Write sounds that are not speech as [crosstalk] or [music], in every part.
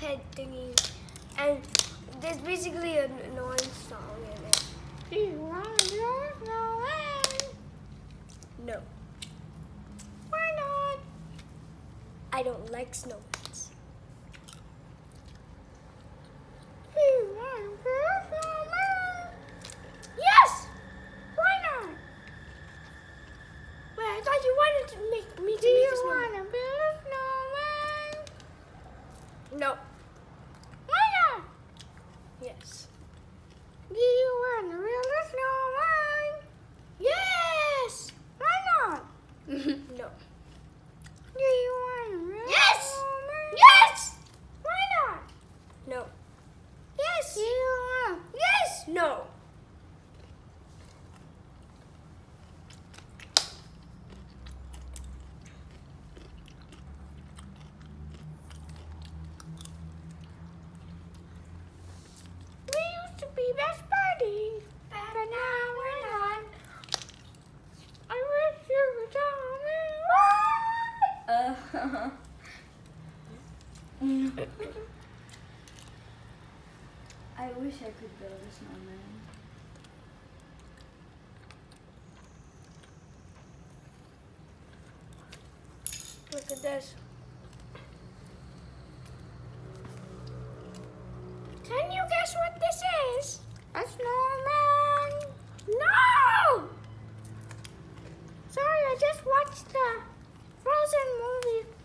head thingy, and there's basically an annoying song in it. Do you want to build a snowman? No, Why not? I don't like snowmans. Do you want to build a snowman? Yes! Why not? Wait, I thought you wanted to make me to Do make you a snowman. want to build a snowman? No. Yes. You were the real no one. Yes! Why not? [laughs] no. Wish I could build a snowman. Look at this. Can you guess what this is? A snowman. No! Sorry, I just watched the Frozen movie.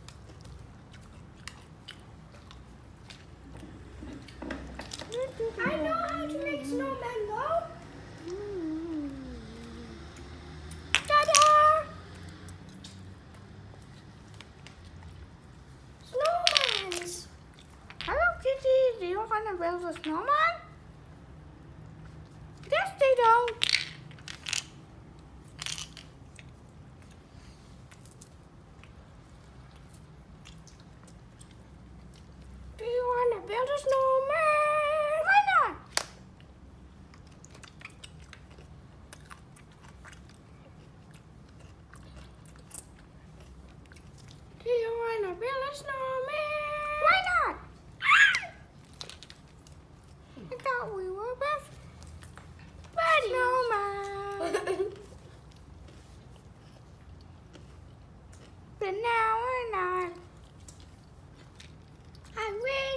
aranızlasın assim, ama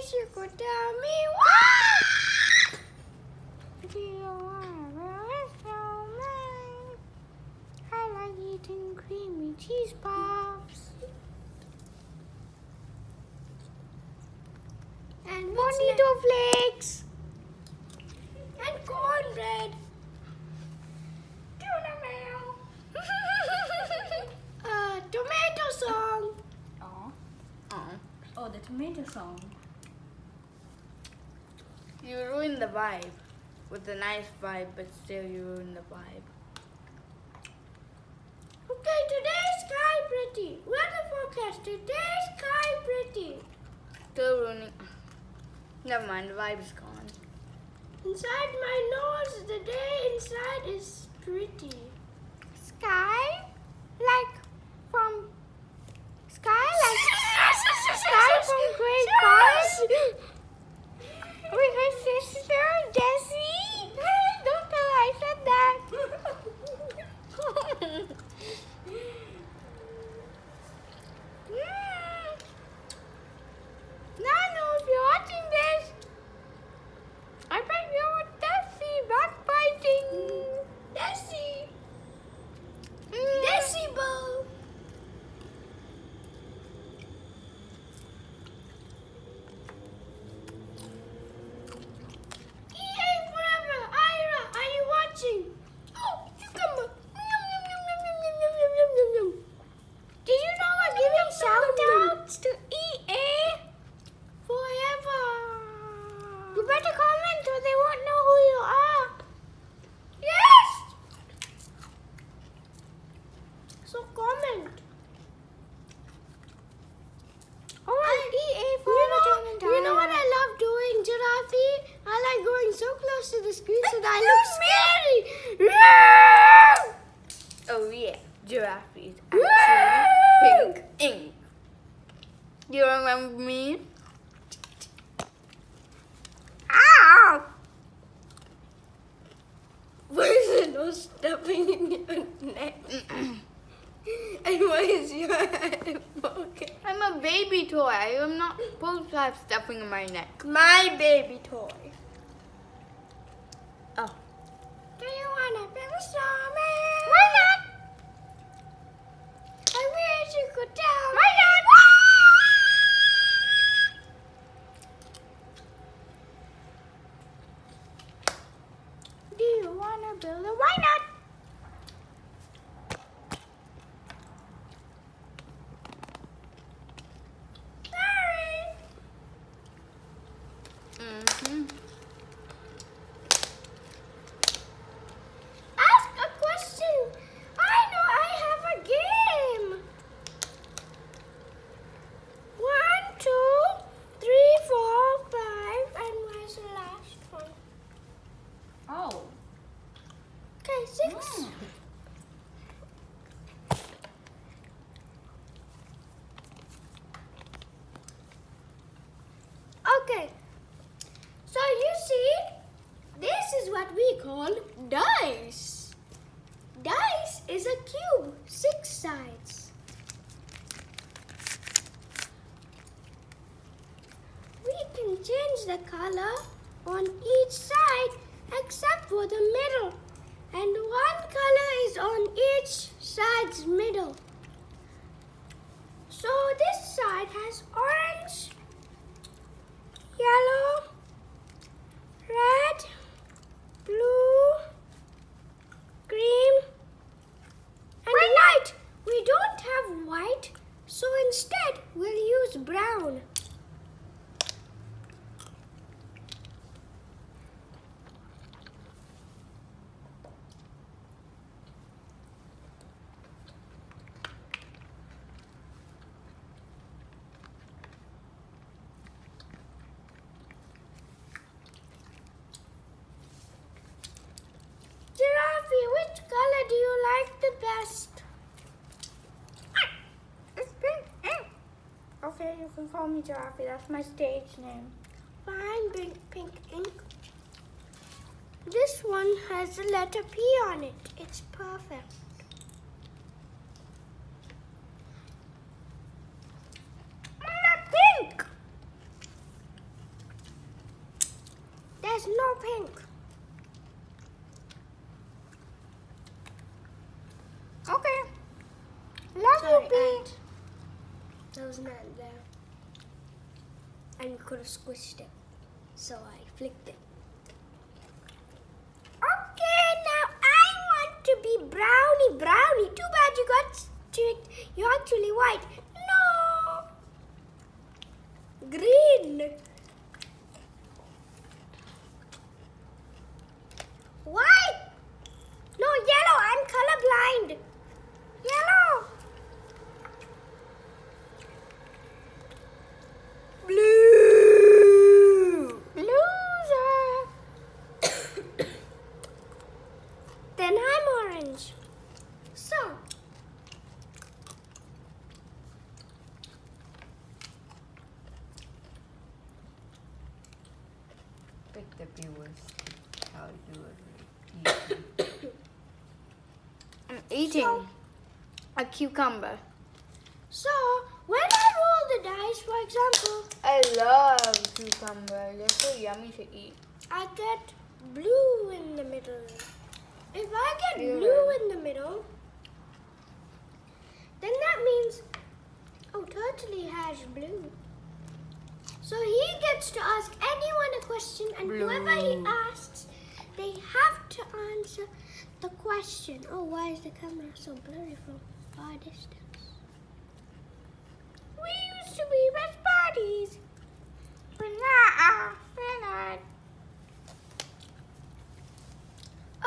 wish you could tell me why. Do you want build a? I like eating creamy cheese puffs. And Bonito flakes. And cornbread. Tuna mayo. [laughs] Uh, tomato song. Oh. Oh. Oh, the tomato song. You ruined the vibe. With a nice vibe, but still you ruined the vibe. Okay, today's sky pretty. Weather forecast. Today's sky pretty. Still ruining. Never mind, the vibe is gone. Inside my nose, the day inside is pretty. Sky? stuff is actually pink ink. Do you remember me? Ah! Why is there no stepping in your neck? and why is your head broken? I'm a baby toy. I am not supposed to have stuffing in my neck. My baby toy. Oh. Do you want to be a snowman? You could tell. Why not? Do you wanna build a why not? Sorry. Mm-hmm. Ask a question. I know I have a game. One, two, three, four, five, and where's the last one? Oh. Okay, six. Mm. Okay. So you see, this is what we call dice. Dice is a cube, six sides. We can change the color on each side except for the middle. And one color is on each side's middle. So this side has orange, yellow, red, blue, green, and white. We don't have white, so instead we'll use brown. Giraffe, which color do you like the best? It's pink. Eh. Okay, you can call me Giraffe. That's my stage name. Fine, pink, pink ink. This one has the letter P on it. It's perfect. Not pink. There's no pink. Okay. Love Sorry, you, P. ant. There was an ant there. And you could have squished it. So I flicked it. Okay, now I want to be brownie brownie. Too bad you got tricked. You're actually white. No. Green. White. No, yellow. I'm colorblind. Yellow. Blue. Loser. Then I'm orange. So. Pick the viewers how to do it. [coughs] I'm eating a cucumber. So, when I roll the dice, for example, I love cucumber. They're so yummy to eat. I get blue in the middle. If I get Yeah. blue in the middle, then that means, oh, Turtley has blue. So he gets to ask anyone a question, and whoever he asks, they have to answer the question. Oh, why is the camera so blurry from far distance? We used to be best buddies. We're not. Uh, we're not.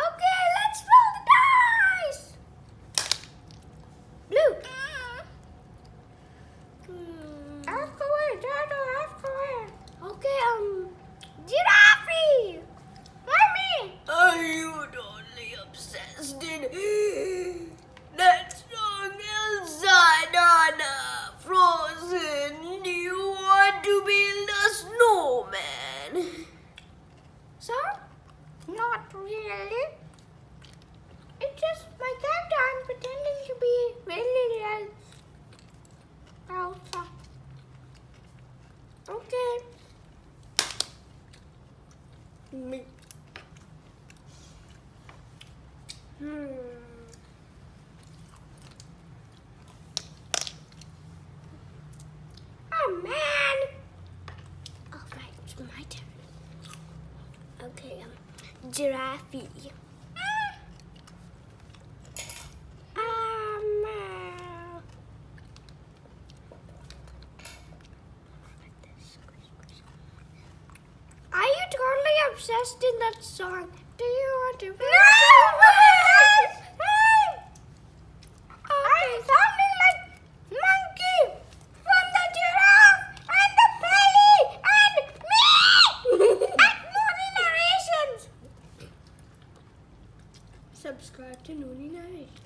Okay, let's roll the dice. Blue. Hmm. Ask away, Dada. Ask away. Okay, um, giraffe. Mommy. Are you totally obsessed in that song Elsa Donna Frozen? Do you want to build a snowman? Me. Hmm. Oh man! Alright, it's my turn. Okay, um, giraffe. Um, uh, Are you totally obsessed in that song? Do you want to? No! I'm sounding like monkey from the giraffe and the belly and me at Moody Narrations. Subscribe to Moody Narrations.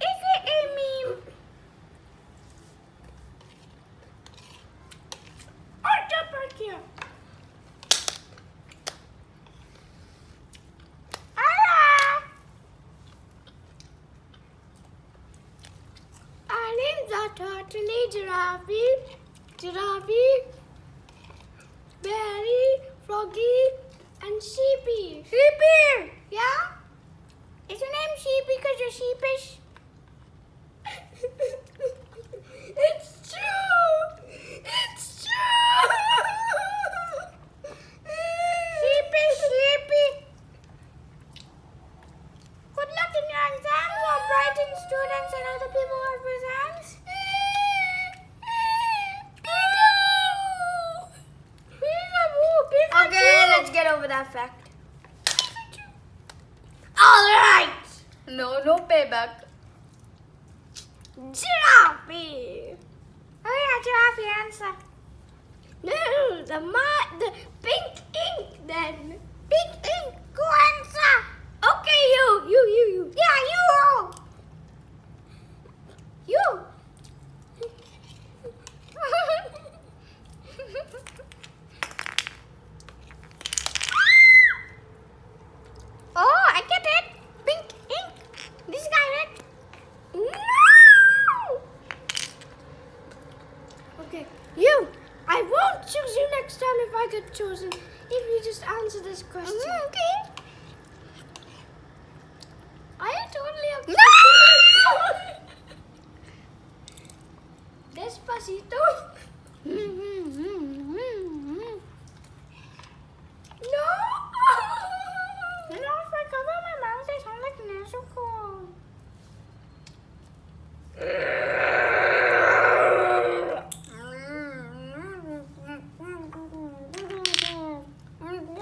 AKA meme. Or jump right here. Ah! Are Turtley, Giraffe, Giraffe, Berry, Froggy, and Sheepy. Sheepy! Yeah? Is your name Sheepy because you're sheepish? it's true! It's true! Sheepy, sheepy! Good luck in your exams, all Brighton students and other people who have exams. Okay, let's get over that fact. Alright! No, no payback. Giraffe! Oh yeah, giraffe answer. No, the ma- the pink ink then. Big ink, go answer. Okay, you, you, you, you. Yeah, you. You. [laughs] oh, I get it. Pink ink. This guy it. No! Okay, you. I won't choose you next time if I get chosen. If you just answer this question. Mm, okay. Are you totally upset? No! Despacito. Mm-hmm. No. You know, if I cover my mouth, I sound like Nezuko.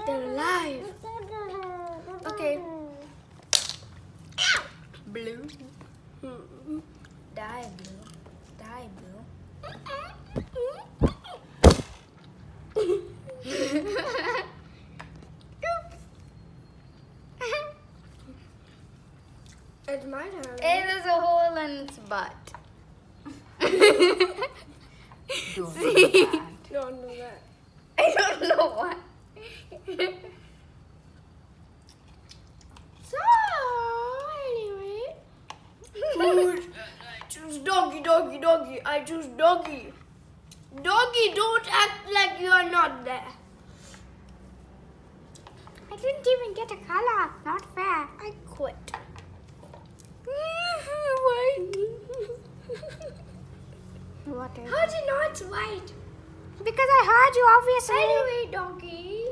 They're alive. Okay. Blue. Hmm. Die blue. Die blue. It's my turn. Hey, there's a hole in its butt. Don't See? do that. Don't do that. I don't know why. [laughs] So, anyway. Food. I choose doggy, doggy, doggy. I choose doggy. Doggy, don't act like you are not there. I didn't even get a color. Not fair. I quit. Why? What is How do you know it's white? Because I heard you, obviously. Anyway, doggy.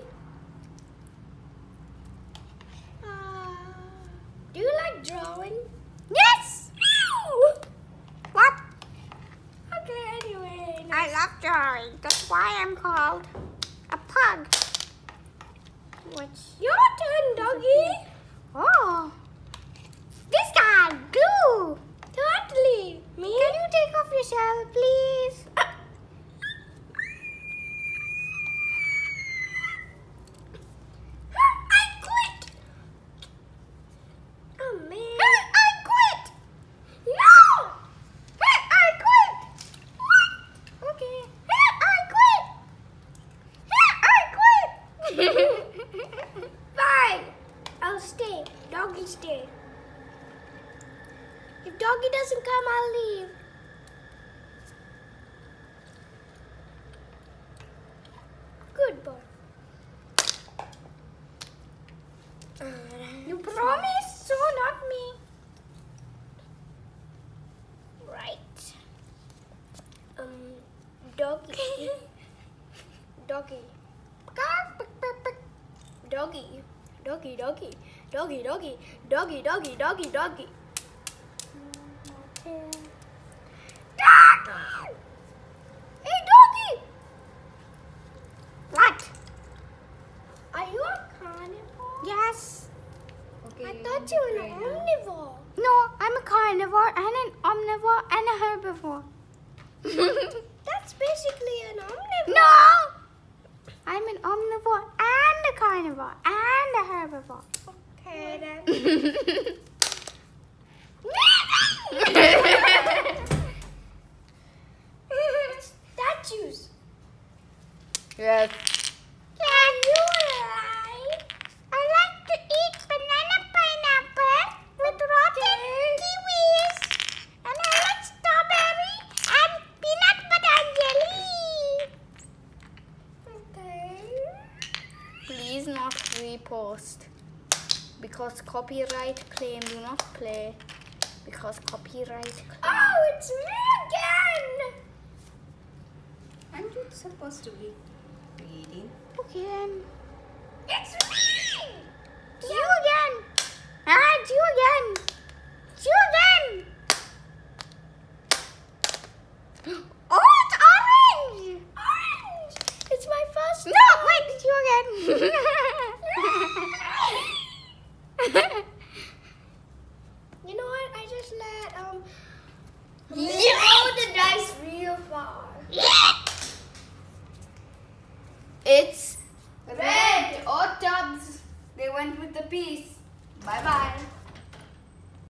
Uh, do you like drawing? Yes! What? Okay, anyway. I love drawing. That's why I'm called a pug. Which, Your turn, doggy. oh. This guy, glue. Totally. Me? Can you take off your shell, please? I quit. Oh man. I quit. No. I quit. Okay. I quit. Fine. I'll stay. Doggy stay. If doggy doesn't come, I'll leave. Good. doggy. Doggy. Doggy. Doggy, doggy. Doggy, doggy. Doggy, doggy, doggy, doggy. Hey, doggy! What? Are you a carnivore? Yes. Okay. I thought you were an omnivore. No, I'm a carnivore and an omnivore and a herbivore. [laughs] That's basically an omnivore. no! I'm an omnivore and a carnivore and a herbivore. [laughs] [laughs] Statues. Yes. Can you lie? I like to eat banana pineapple with rotten kiwis. And I like strawberry and peanut butter jelly. Okay. Please not repost. Because copyright claim do not play. Because copyright claim. Oh, it's me again. Aren't you supposed to be reading? Okay then. It's me. It's you